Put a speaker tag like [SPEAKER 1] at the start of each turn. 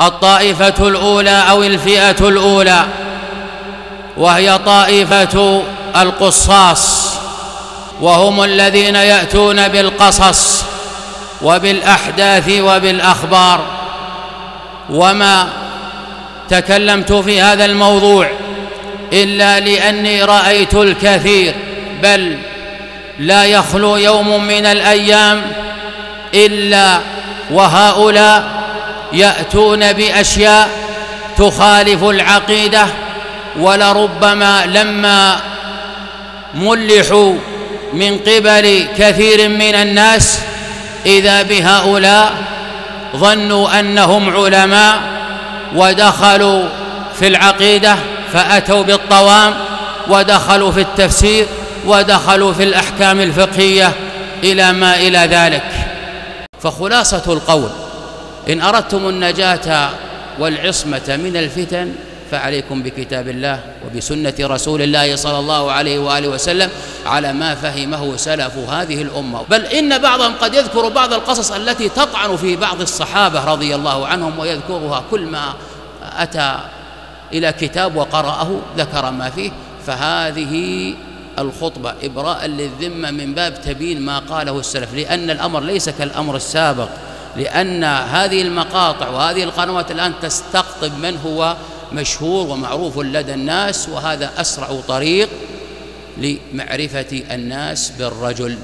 [SPEAKER 1] الطائفة الأولى أو الفئة الأولى وهي طائفة القصاص وهم الذين يأتون بالقصص وبالأحداث وبالأخبار. وما تكلمت في هذا الموضوع إلا لأني رأيت الكثير بل لا يخلو يوم من الأيام إلا وهؤلاء يأتون بأشياء تخالف العقيدة ولربما لما ملحوا من قبل كثير من الناس إذا بهؤلاء ظنوا أنهم علماء ودخلوا في العقيدة فأتوا بالطوام ودخلوا في التفسير ودخلوا في الأحكام الفقهية إلى ما إلى ذلك. فخلاصة القول إن أردتم النجاة والعصمة من الفتن فعليكم بكتاب الله وبسنة رسول الله صلى الله عليه وآله وسلم على ما فهمه سلف هذه الأمة. بل إن بعضهم قد يذكر بعض القصص التي تطعن في بعض الصحابة رضي الله عنهم ويذكرها كل ما أتى إلى كتاب وقرأه ذكر ما فيه. فهذه الخطبة إبراء للذمة من باب تبين ما قاله السلف لأن الأمر ليس كالأمر السابق. لأن هذه المقاطع وهذه القنوات الآن تستقطب من هو مشهور ومعروف لدى الناس وهذا أسرع طريق لمعرفة الناس بالرجل.